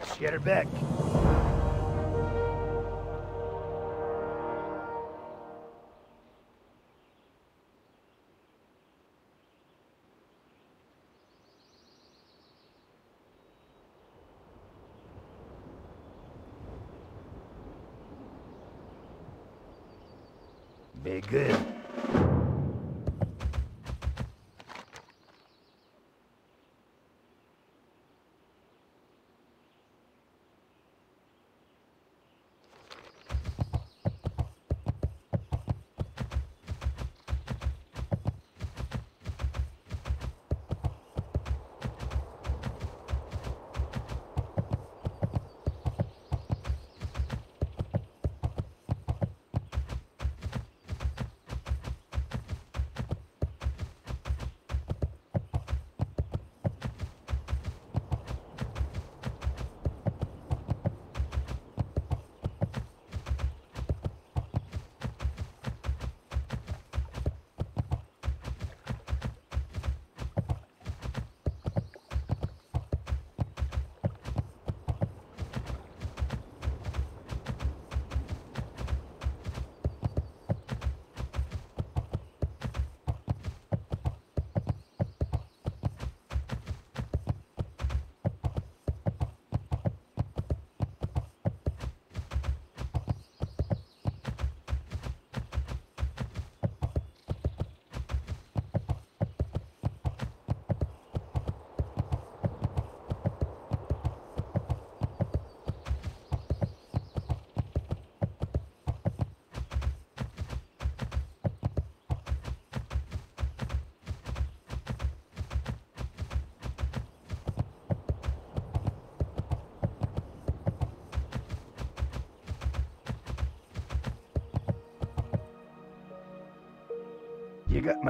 Watch your back. Be good.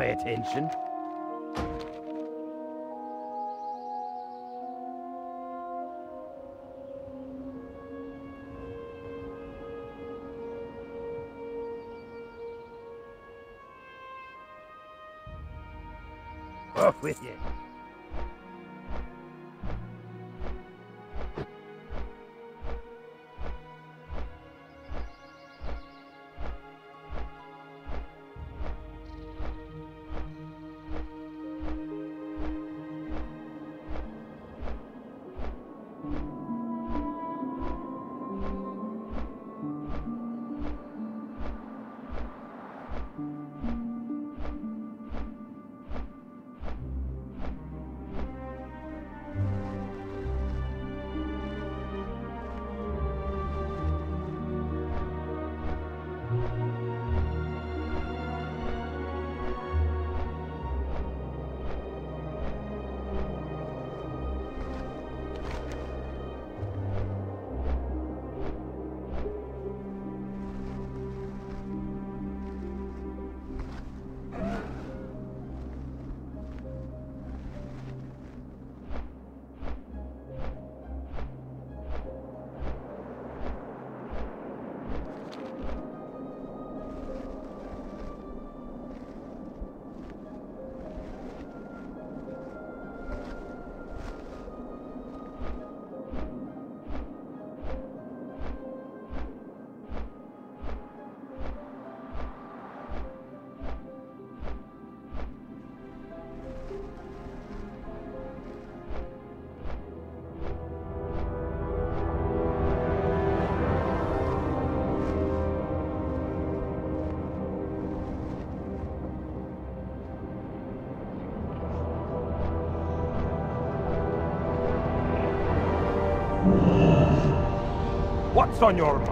My attention. Off with you. On your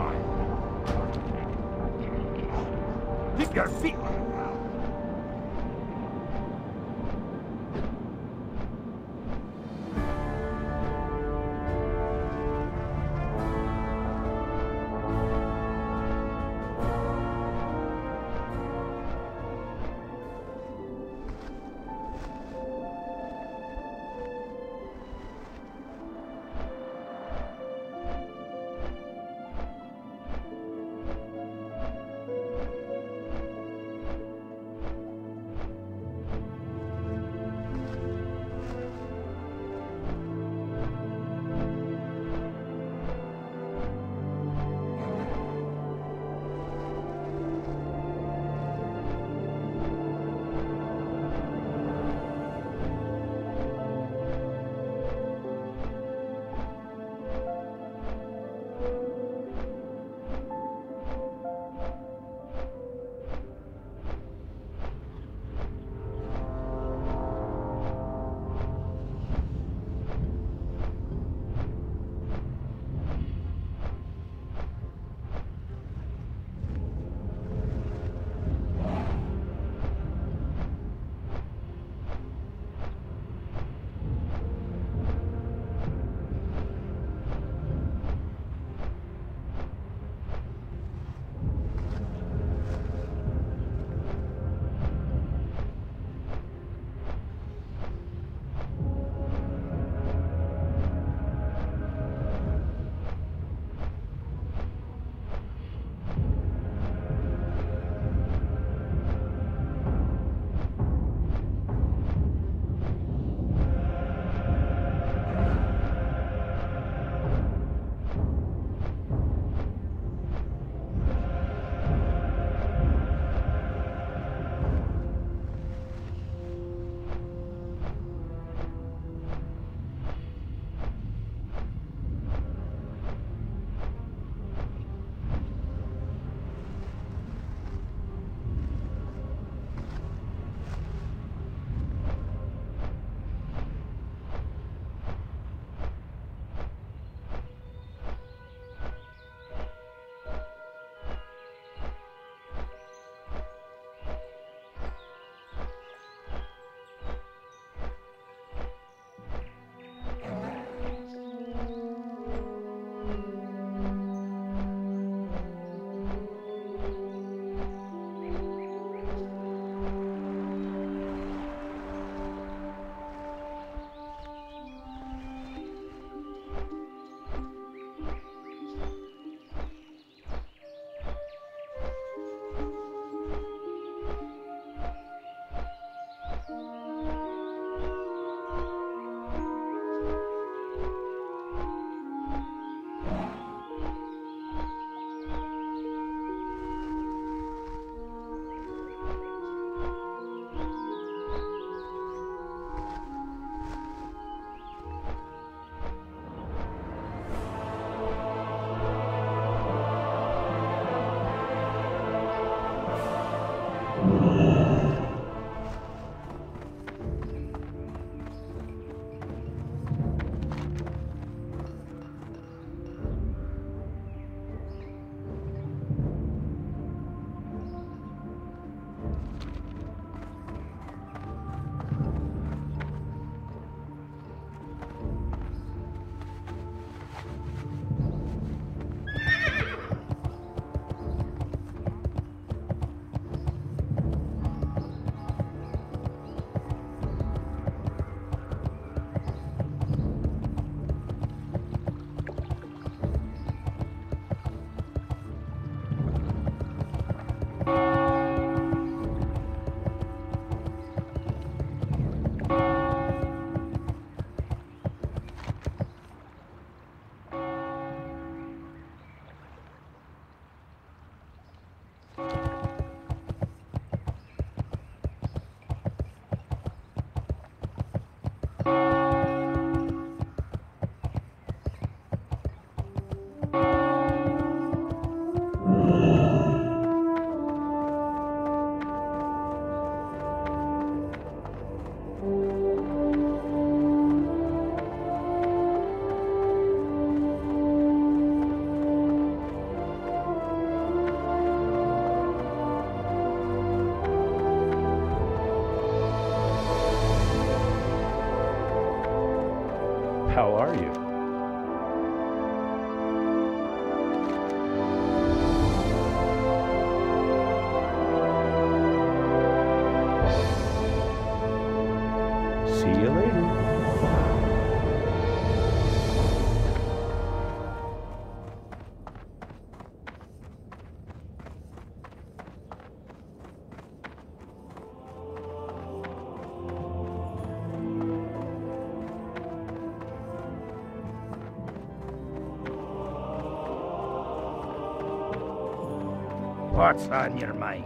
What's on your mind?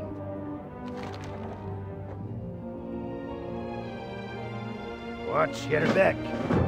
Watch your back.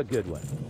A good one.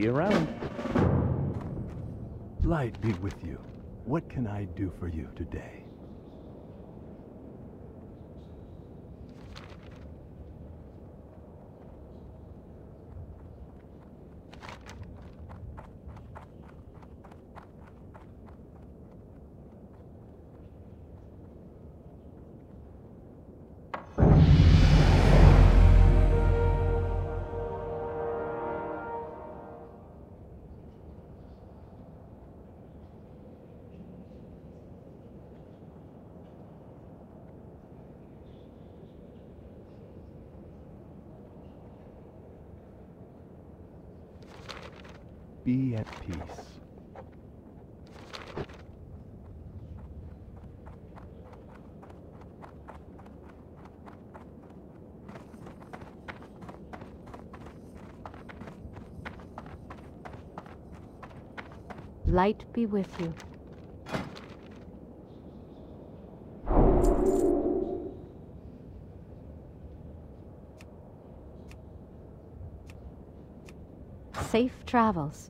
See you around. Light be with you. What can I do for you today? Be at peace. Light be with you. Safe travels.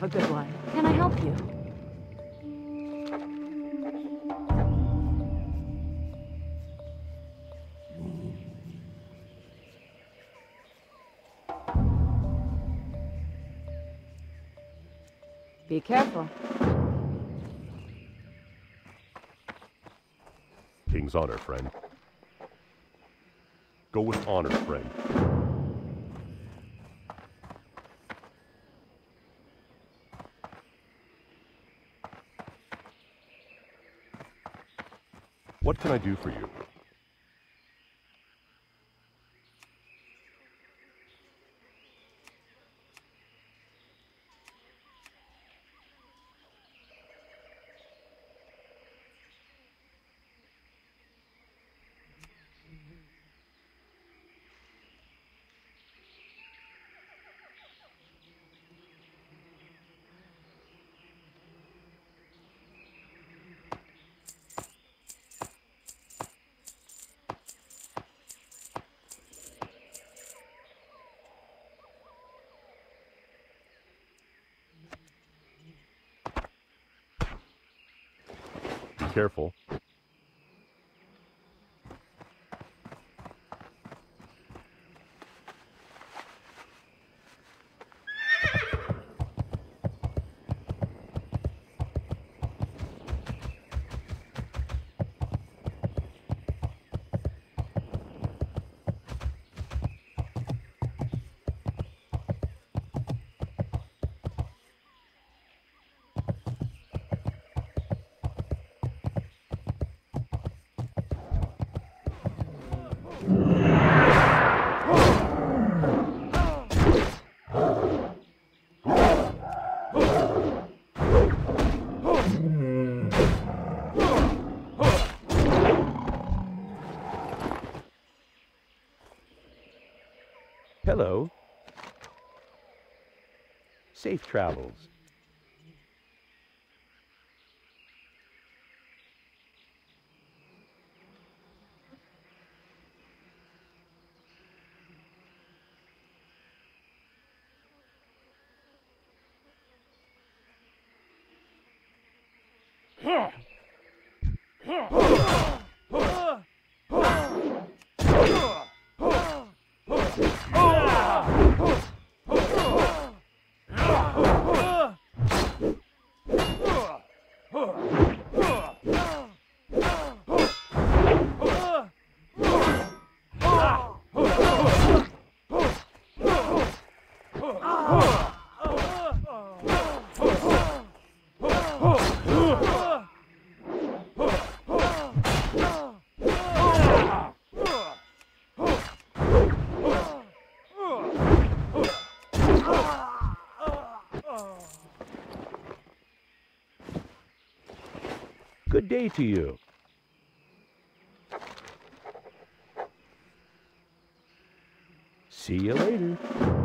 Have a good one. Can I help you? Be careful. King's honor, friend. Go with honor, friend. Can I do for you? Careful. Hello. Safe travels. Day to you. See you later.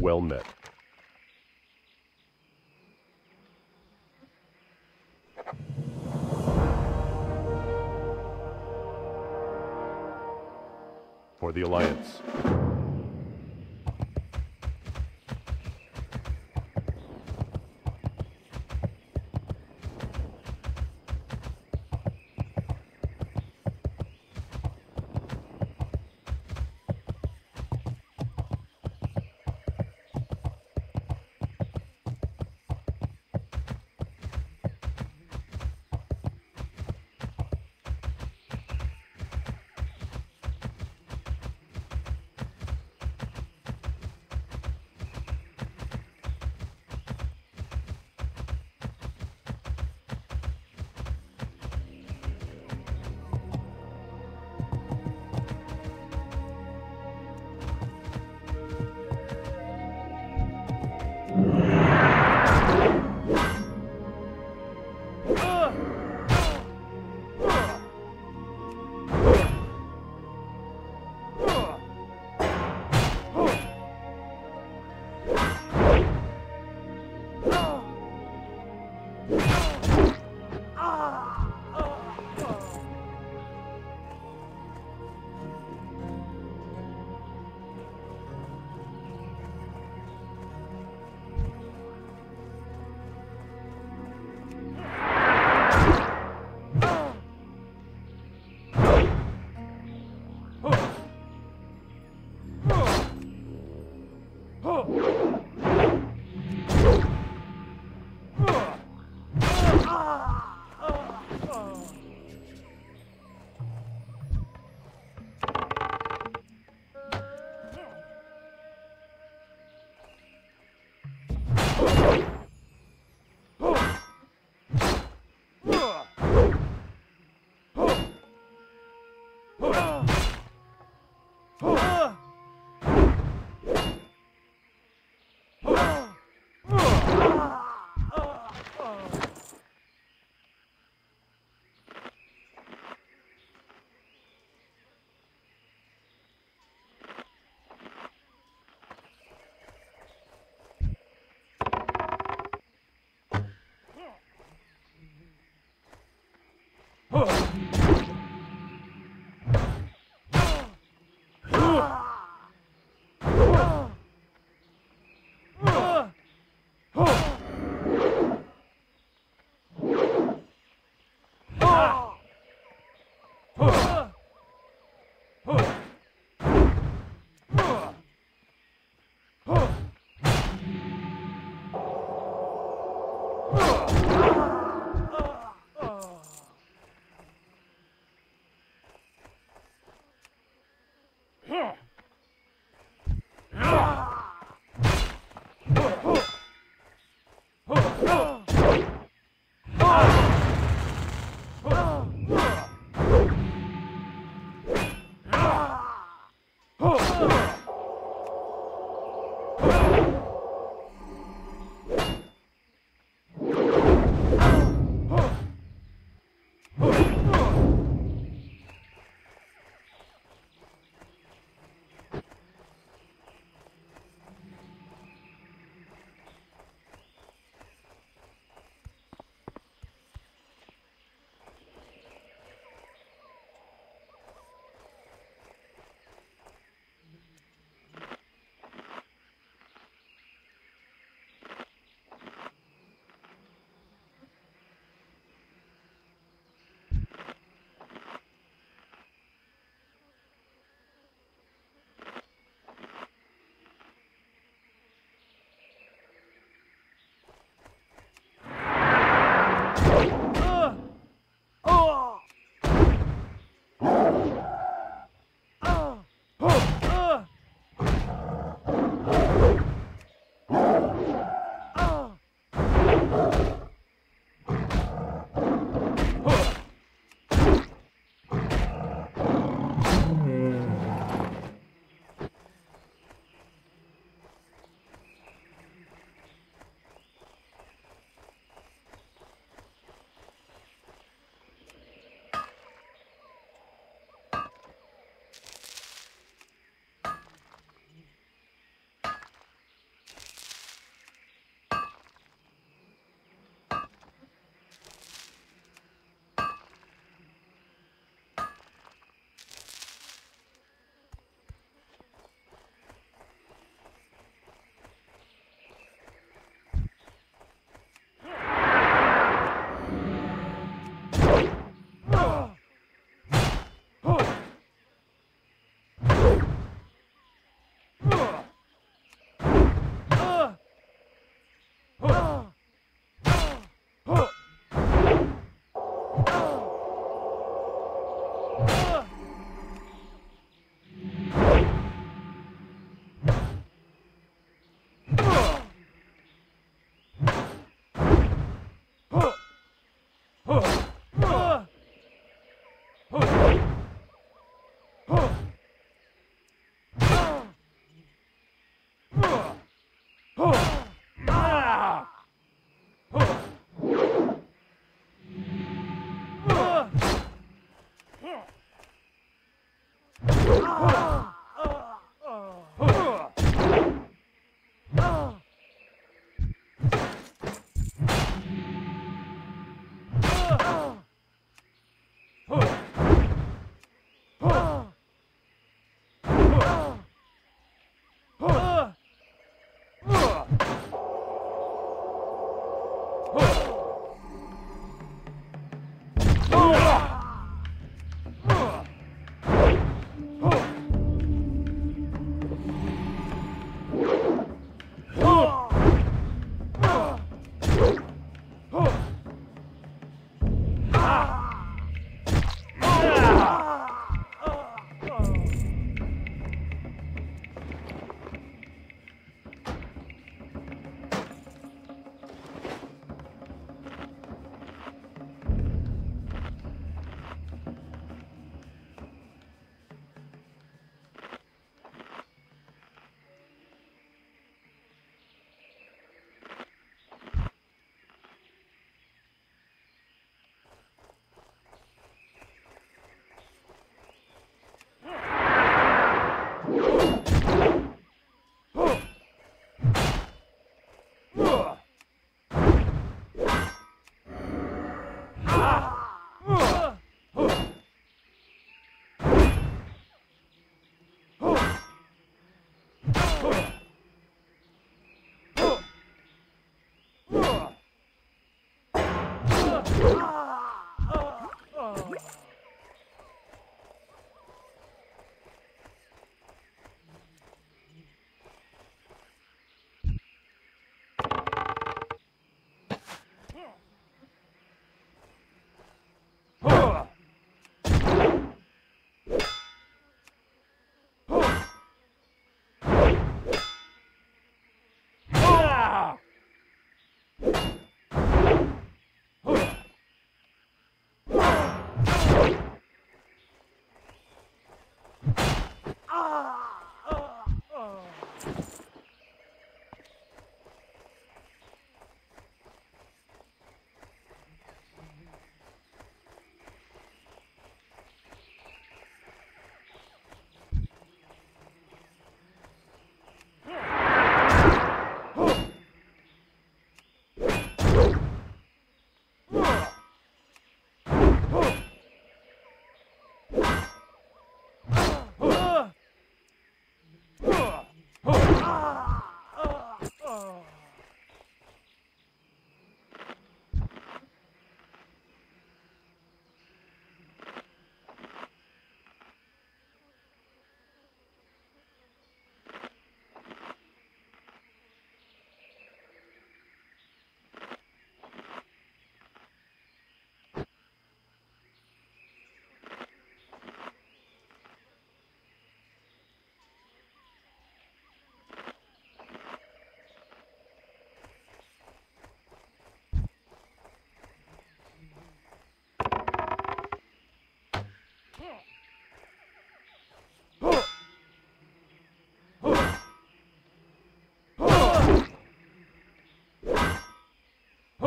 Well met. For the Alliance. Ugh!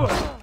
Oh!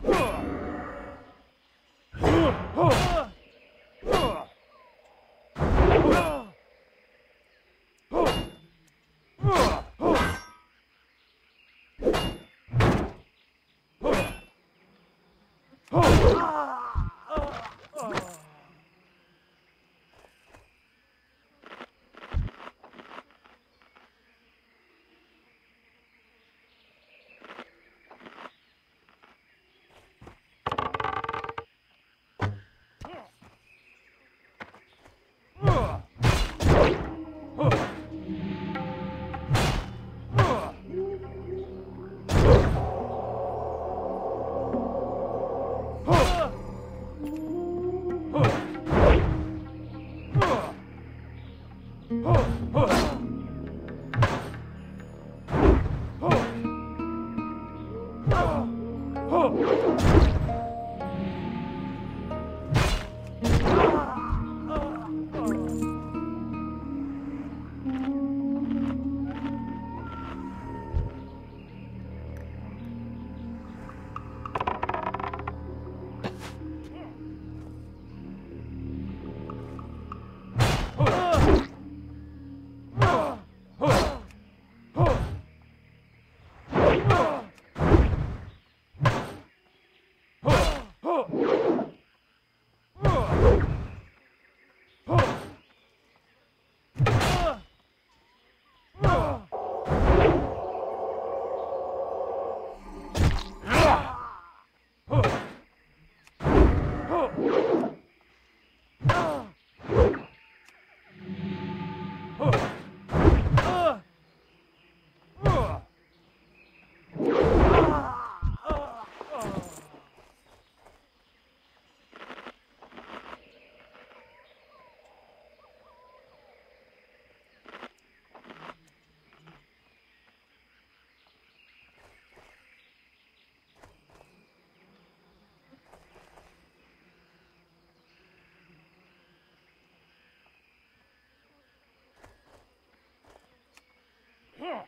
Oh. Huh!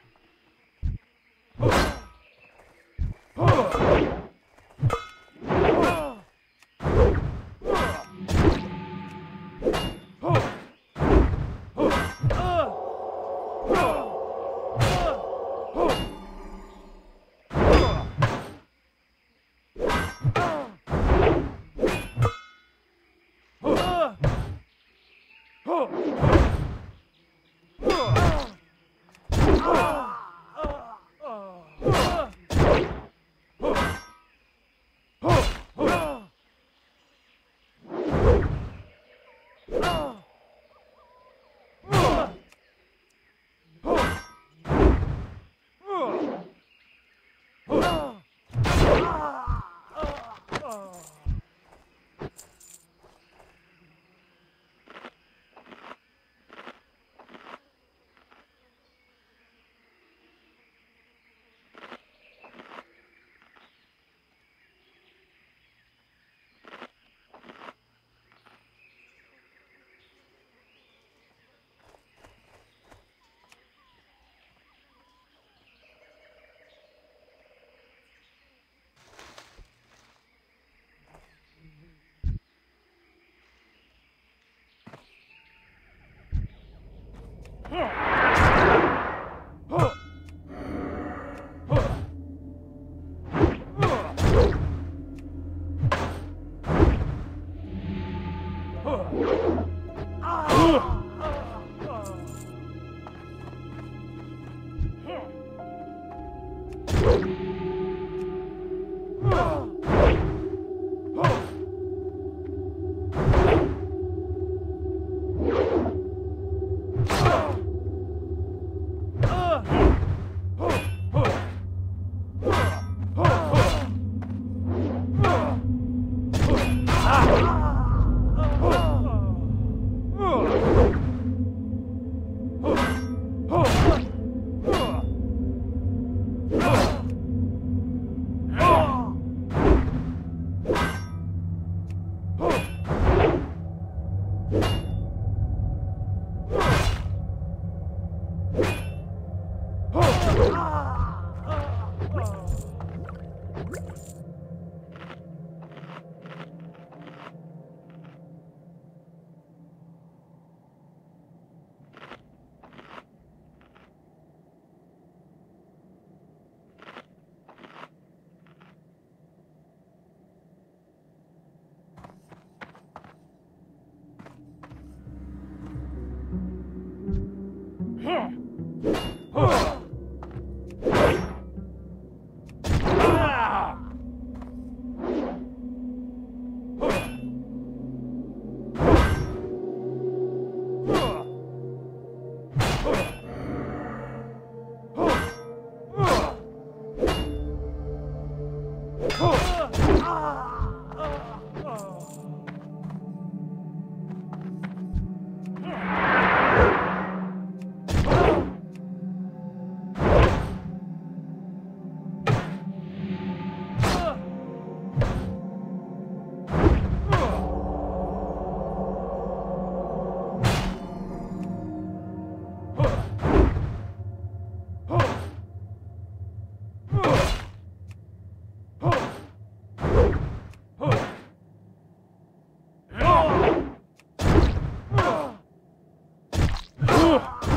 Ooh.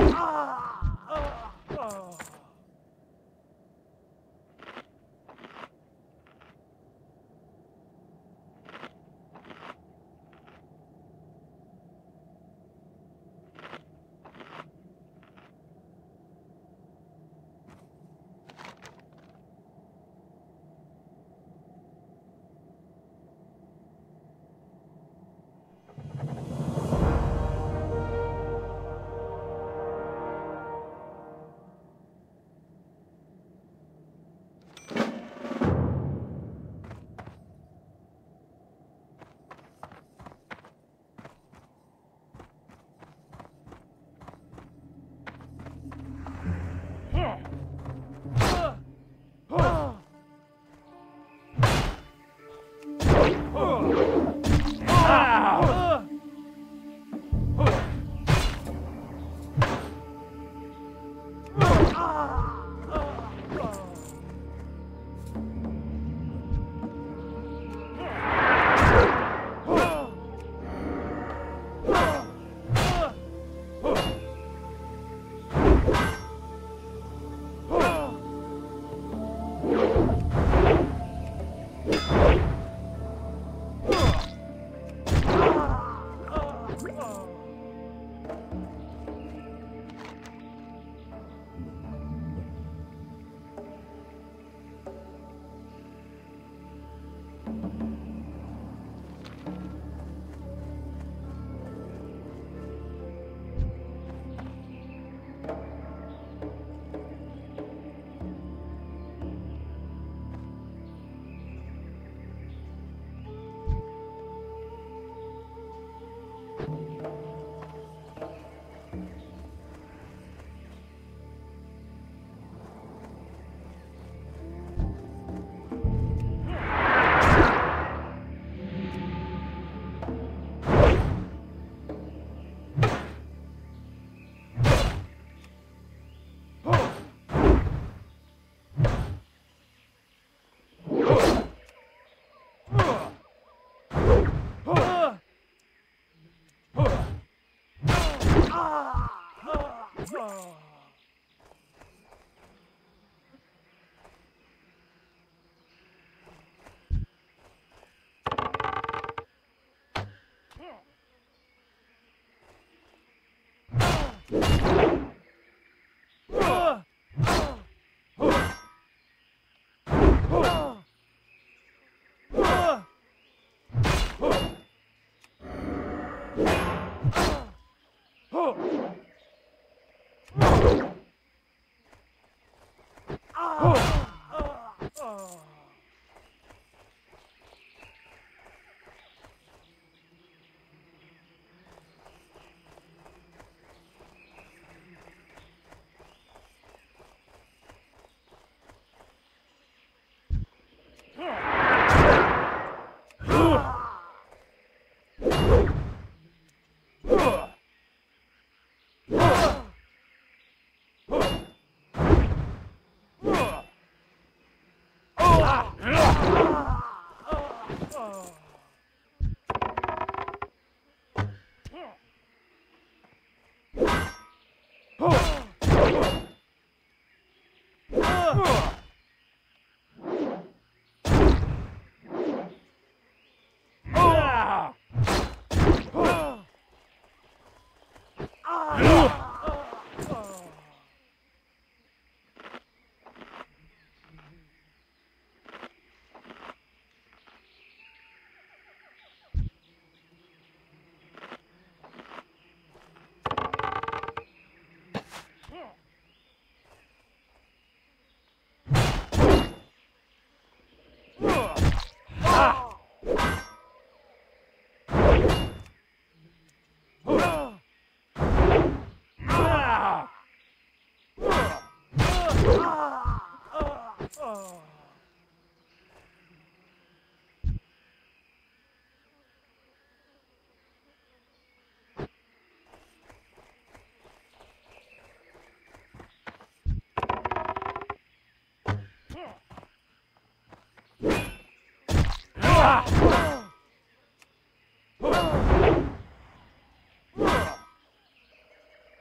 Oh! you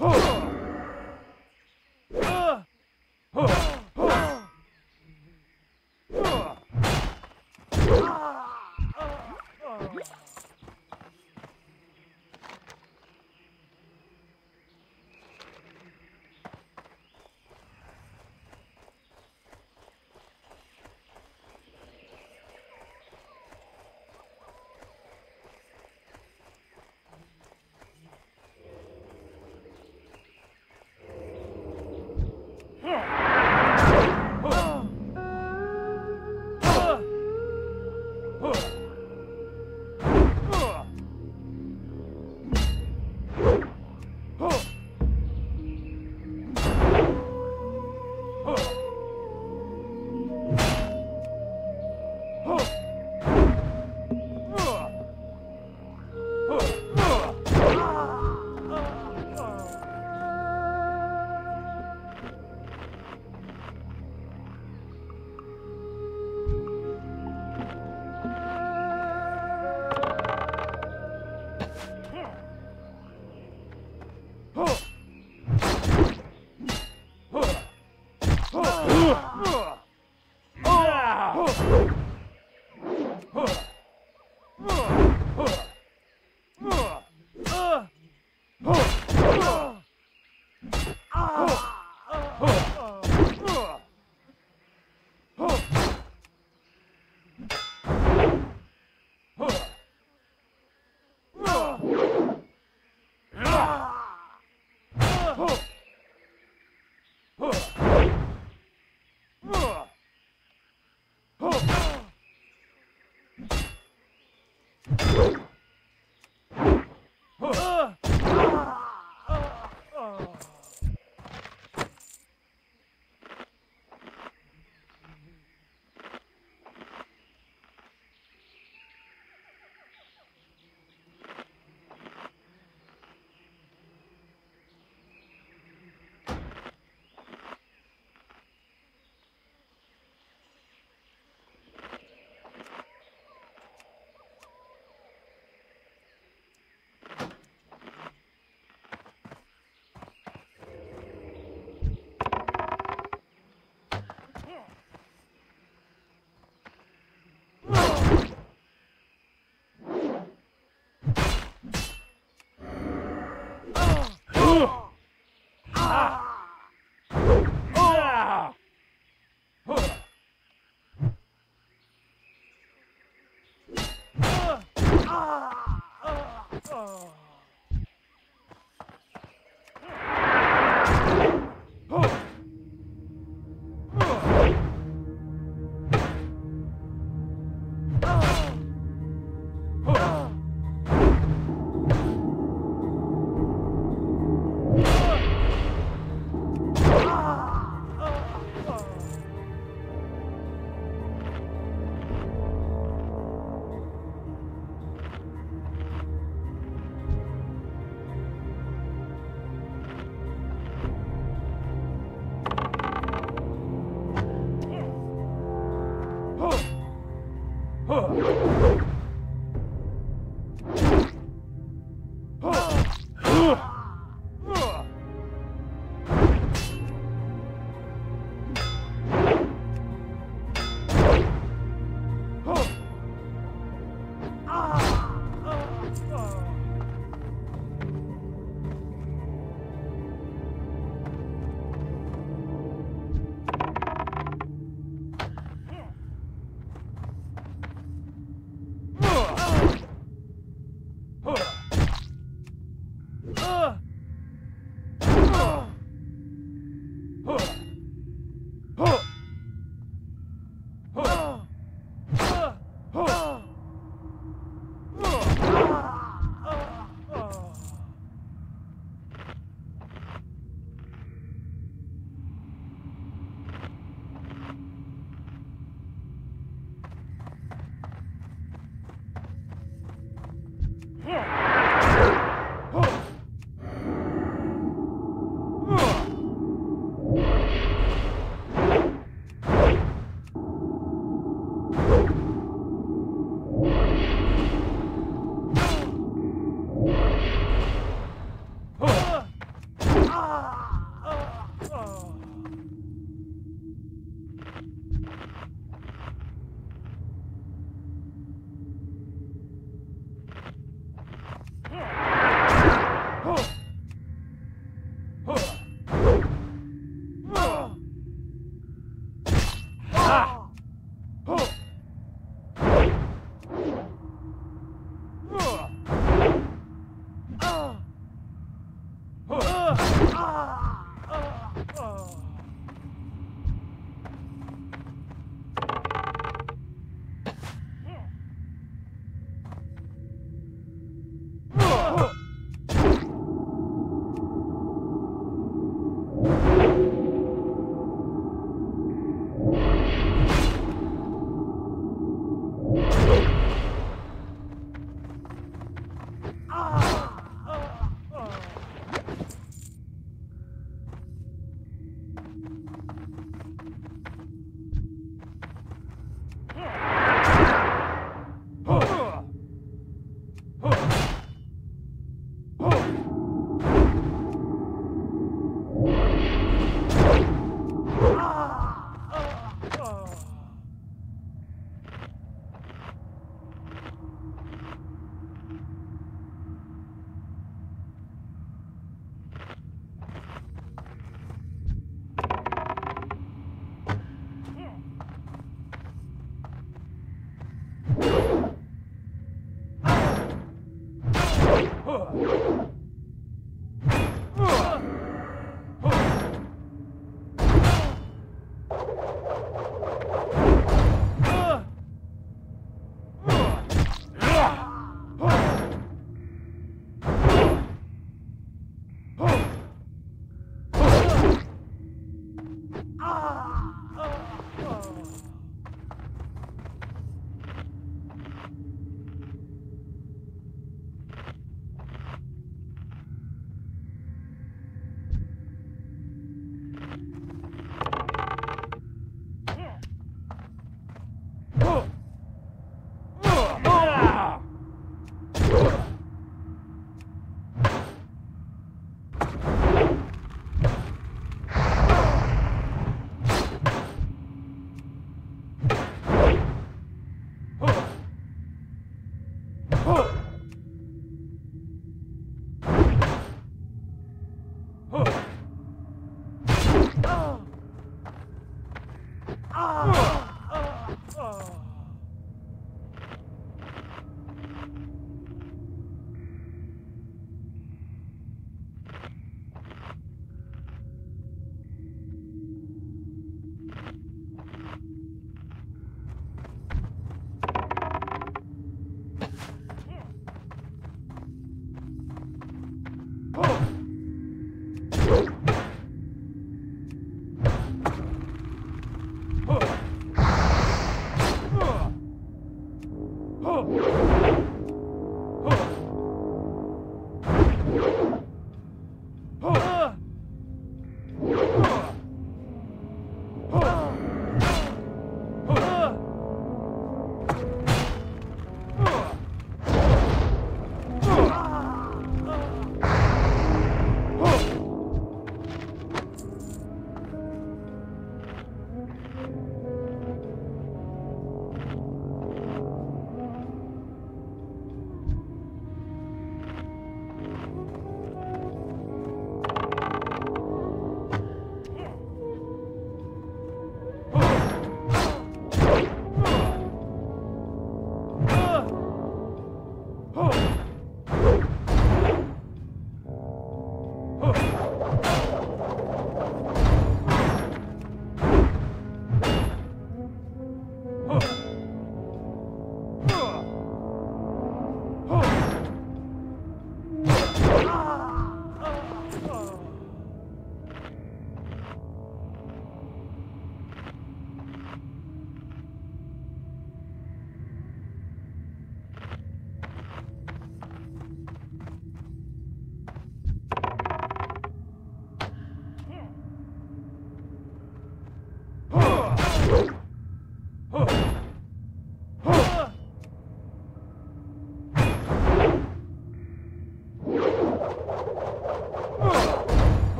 吼 you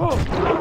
Oh!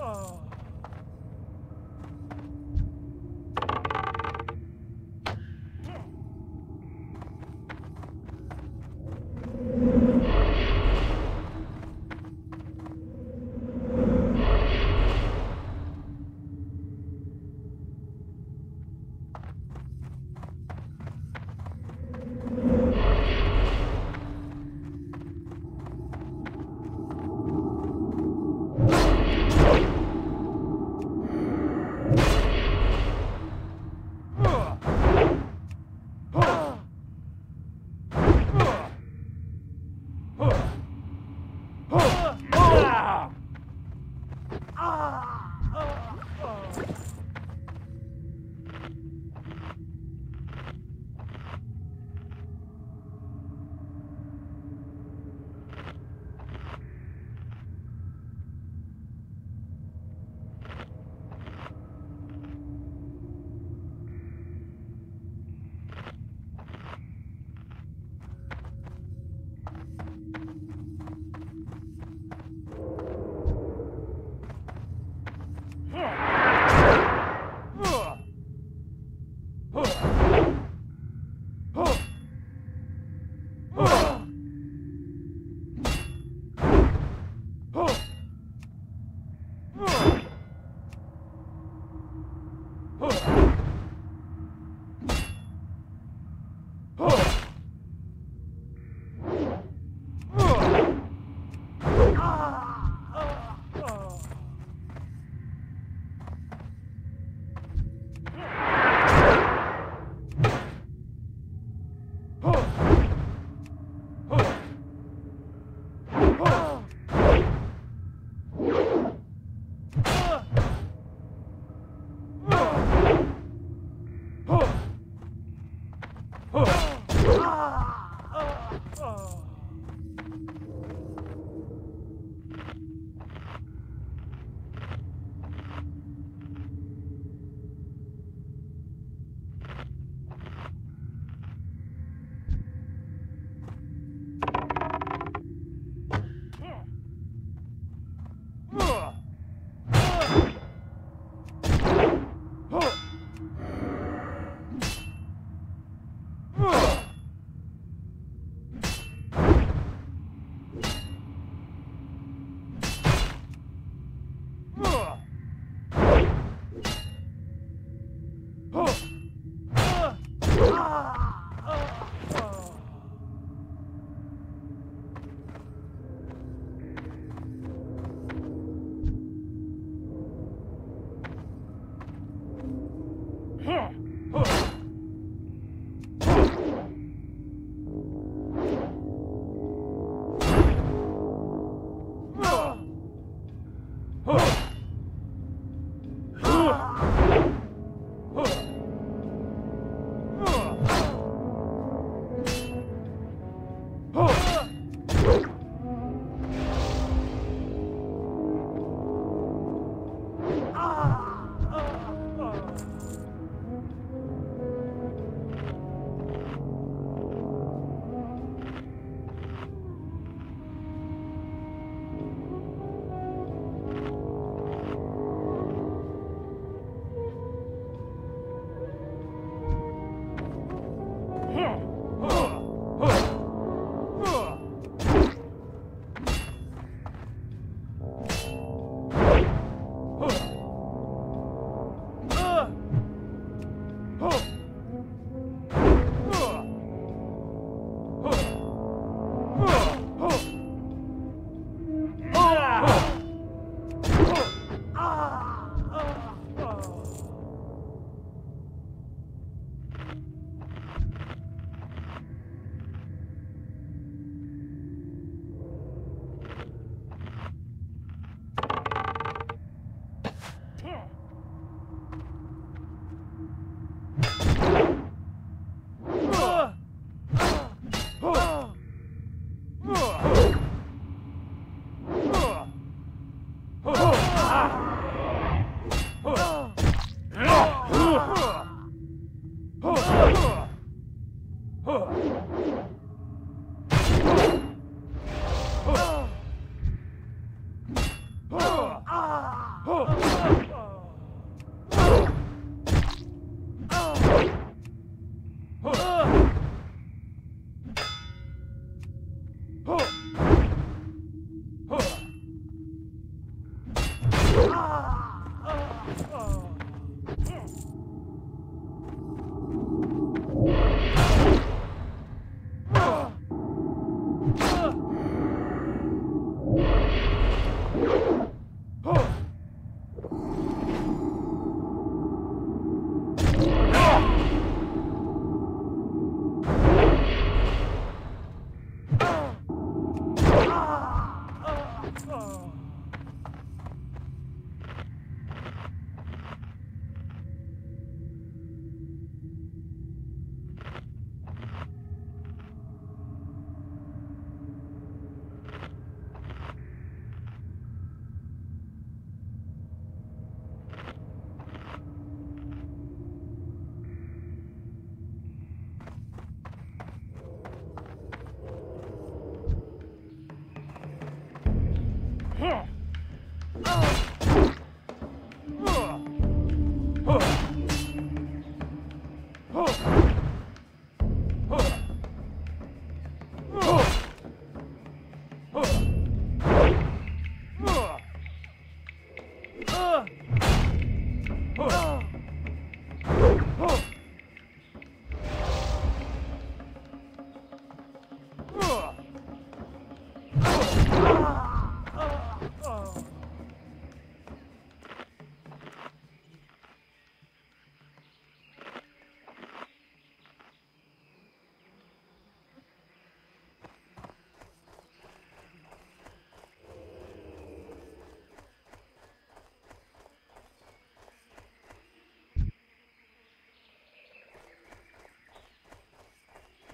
Oh.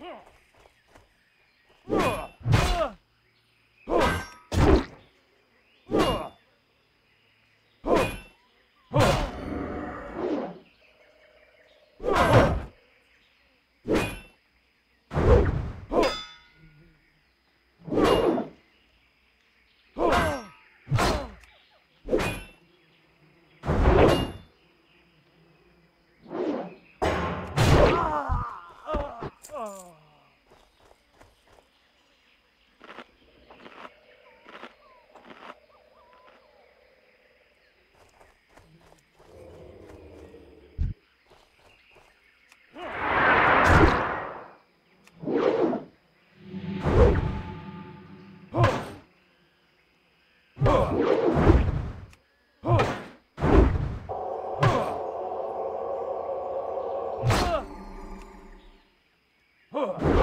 Yes. Good.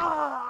Ah!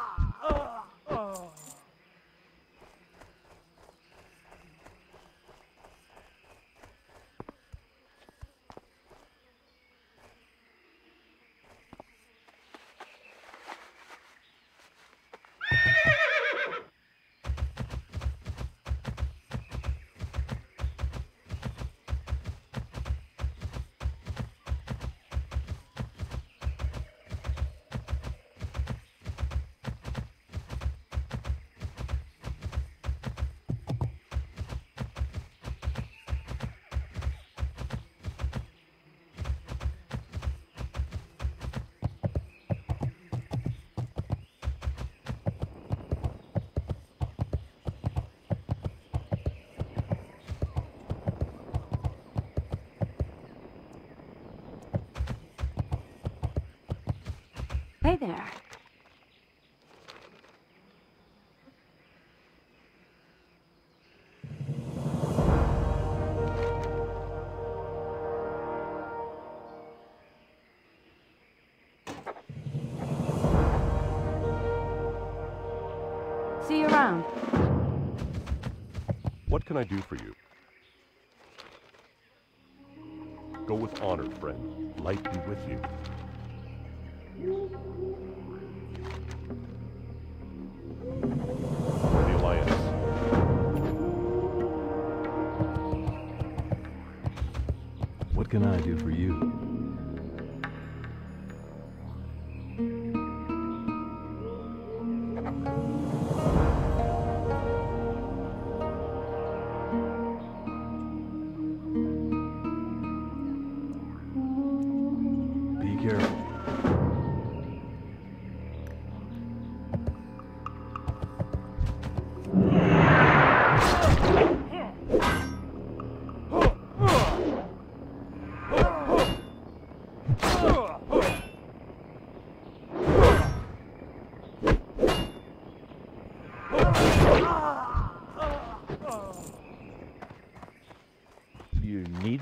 Hey there. See you around. What can I do for you? Go with honor, friend. Light be with you. Can I do for you?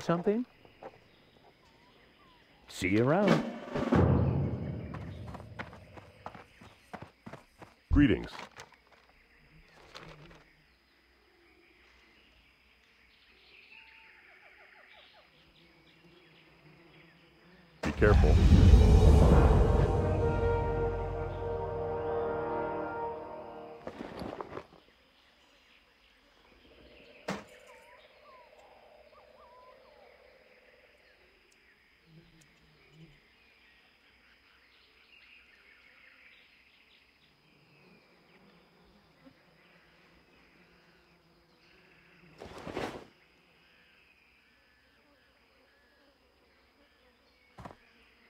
Something? See you around. Greetings.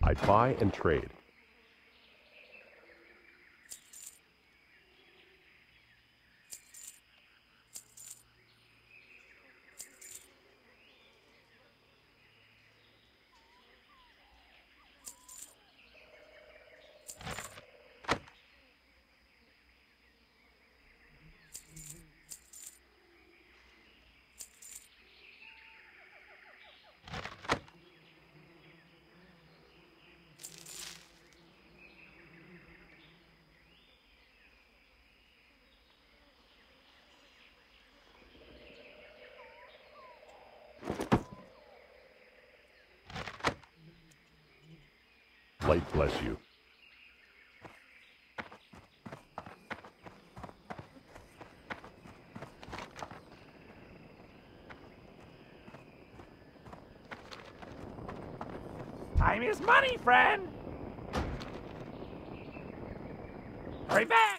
I buy and trade. Light bless you. Time is money, friend. Hurry back.